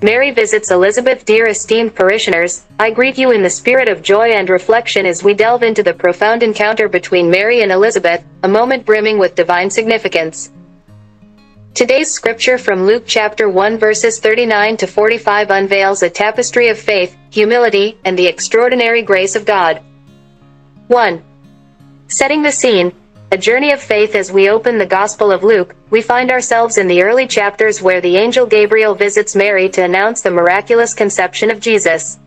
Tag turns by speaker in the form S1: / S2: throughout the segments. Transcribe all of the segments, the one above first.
S1: Mary visits Elizabeth Dear esteemed parishioners, I greet you in the spirit of joy and reflection as we delve into the profound encounter between Mary and Elizabeth, a moment brimming with divine significance. Today's scripture from Luke chapter 1 verses 39 to 45 unveils a tapestry of faith, humility, and the extraordinary grace of God. 1. Setting the scene, a journey of faith as we open the Gospel of Luke, we find ourselves in the early chapters where the angel Gabriel visits Mary to announce the miraculous conception of Jesus.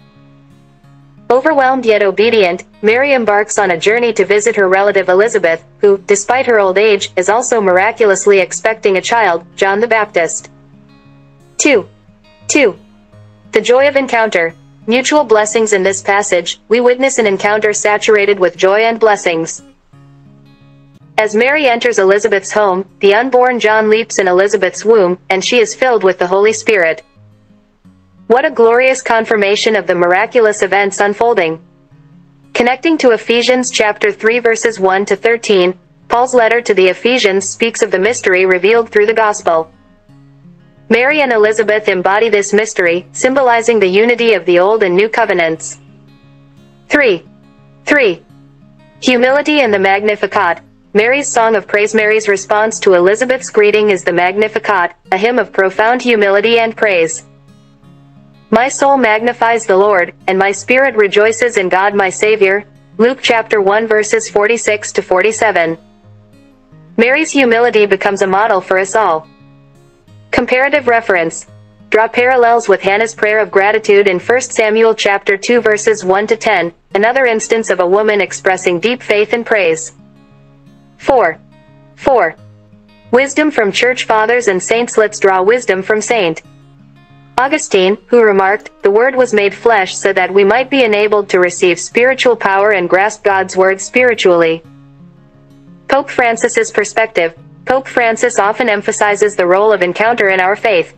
S1: Overwhelmed yet obedient, Mary embarks on a journey to visit her relative Elizabeth, who, despite her old age, is also miraculously expecting a child, John the Baptist. 2. 2. The joy of encounter. Mutual blessings in this passage, we witness an encounter saturated with joy and blessings. As Mary enters Elizabeth's home, the unborn John leaps in Elizabeth's womb, and she is filled with the Holy Spirit. What a glorious confirmation of the miraculous events unfolding. Connecting to Ephesians chapter 3 verses 1 to 13, Paul's letter to the Ephesians speaks of the mystery revealed through the gospel. Mary and Elizabeth embody this mystery, symbolizing the unity of the Old and New Covenants. 3. 3. Humility and the Magnificat. Mary's song of praise Mary's response to Elizabeth's greeting is the Magnificat, a hymn of profound humility and praise. My soul magnifies the Lord, and my spirit rejoices in God my Savior. Luke chapter 1 verses 46 to 47. Mary's humility becomes a model for us all. Comparative reference. Draw parallels with Hannah's prayer of gratitude in 1 Samuel chapter 2 verses 1 to 10, another instance of a woman expressing deep faith and praise. 4. 4. Wisdom from Church Fathers and Saints Let's draw wisdom from Saint Augustine, who remarked, The Word was made flesh so that we might be enabled to receive spiritual power and grasp God's Word spiritually. Pope Francis's perspective Pope Francis often emphasizes the role of encounter in our faith.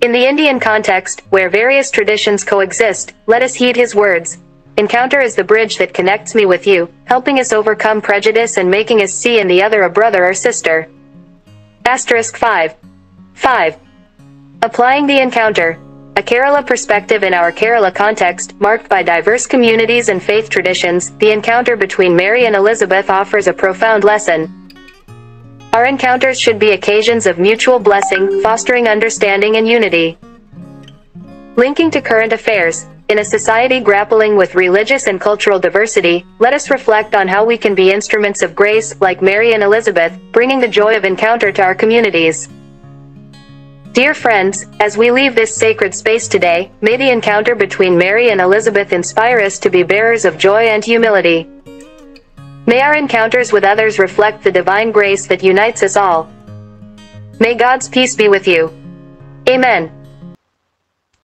S1: In the Indian context, where various traditions coexist, let us heed his words, Encounter is the bridge that connects me with you, helping us overcome prejudice and making us see in the other a brother or sister. Asterisk 5. 5. Applying the encounter. A Kerala perspective in our Kerala context, marked by diverse communities and faith traditions, the encounter between Mary and Elizabeth offers a profound lesson. Our encounters should be occasions of mutual blessing, fostering understanding and unity. Linking to current affairs, in a society grappling with religious and cultural diversity, let us reflect on how we can be instruments of grace, like Mary and Elizabeth, bringing the joy of encounter to our communities. Dear friends, as we leave this sacred space today, may the encounter between Mary and Elizabeth inspire us to be bearers of joy and humility. May our encounters with others reflect the divine grace that unites us all. May God's peace be with you. Amen.